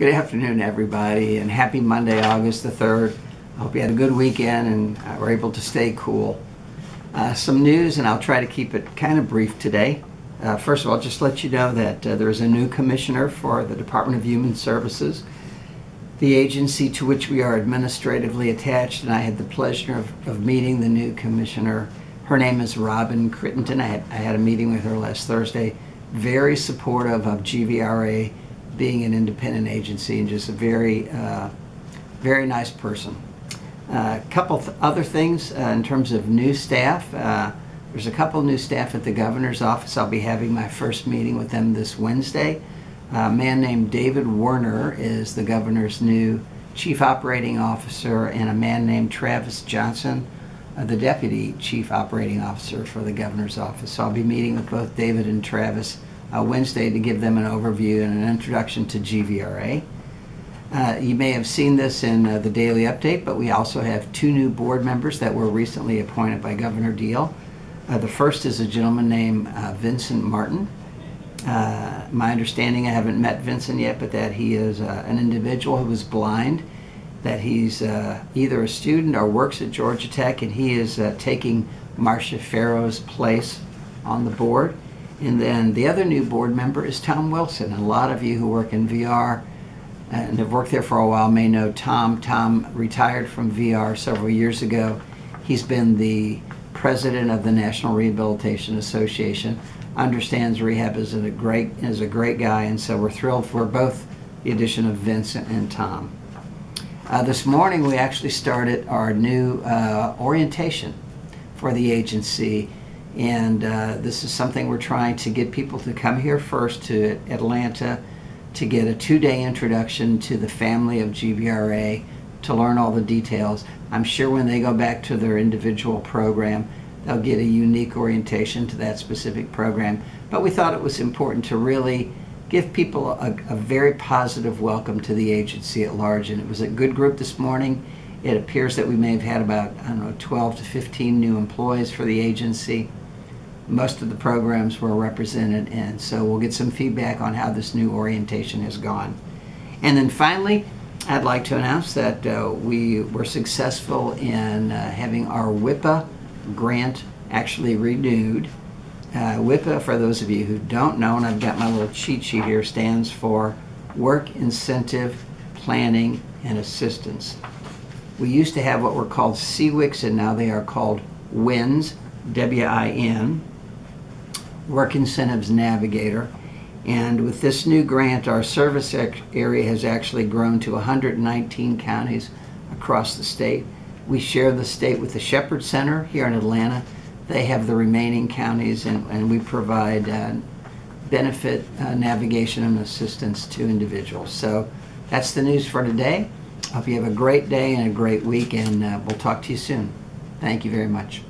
Good afternoon, everybody, and happy Monday, August the 3rd. I hope you had a good weekend and uh, were able to stay cool. Uh, some news, and I'll try to keep it kind of brief today. Uh, first of all, just let you know that uh, there is a new commissioner for the Department of Human Services, the agency to which we are administratively attached, and I had the pleasure of, of meeting the new commissioner. Her name is Robyn Crittenden. I had, I had a meeting with her last Thursday. Very supportive of GVRA being an independent agency and just a very, uh, very nice person. A uh, couple th- other things uh, in terms of new staff. Uh, there's a couple new staff at the governor's office. I'll be having my first meeting with them this Wednesday. A man named David Werner is the governor's new chief operating officer, and a man named Travis Johnson, uh, the deputy chief operating officer for the governor's office. So I'll be meeting with both David and Travis uh, Wednesday to give them an overview and an introduction to GVRA. Uh, you may have seen this in uh, the daily update, but we also have two new board members that were recently appointed by Governor Deal. Uh, the first is a gentleman named uh, Vincent Martin. Uh, my understanding, I haven't met Vincent yet, but that he is an individual who is blind, that he's either a student or works at Georgia Tech, and he is taking Marcia Farrow's place on the board. And then the other new board member is Tom Wilson. And a lot of you who work in VR and have worked there for a while may know Tom. Tom retired from VR several years ago. He's been the president of the National Rehabilitation Association. Understands rehab is a great is a great guy, and so we're thrilled for both the addition of Vincent and Tom. Uh, this morning we actually started our new uh, orientation for the agency and uh, this is something we're trying to get people to come here first to Atlanta to get a two day introduction to the family of GVRA to learn all the details. I'm sure when they go back to their individual program, they'll get a unique orientation to that specific program. But we thought it was important to really give people a, a very positive welcome to the agency at large. And it was a good group this morning. It appears that we may have had about, I don't know, 12 to 15 new employees for the agency most of the programs were represented and so we'll get some feedback on how this new orientation has gone. And then finally, I'd like to announce that uh, we were successful in uh, having our WIPA grant actually renewed. Uh, WIPA, for those of you who don't know, and I've got my little cheat sheet here, stands for Work Incentive Planning and Assistance. We used to have what were called CWICs, and now they are called WINS, W-I-N, Work Incentives Navigator. And with this new grant, our service area has actually grown to 119 counties across the state. We share the state with the Shepherd Center here in Atlanta. They have the remaining counties, and, and we provide uh, benefit uh, navigation and assistance to individuals. So that's the news for today. Hope you have a great day and a great week, and uh, we'll talk to you soon. Thank you very much.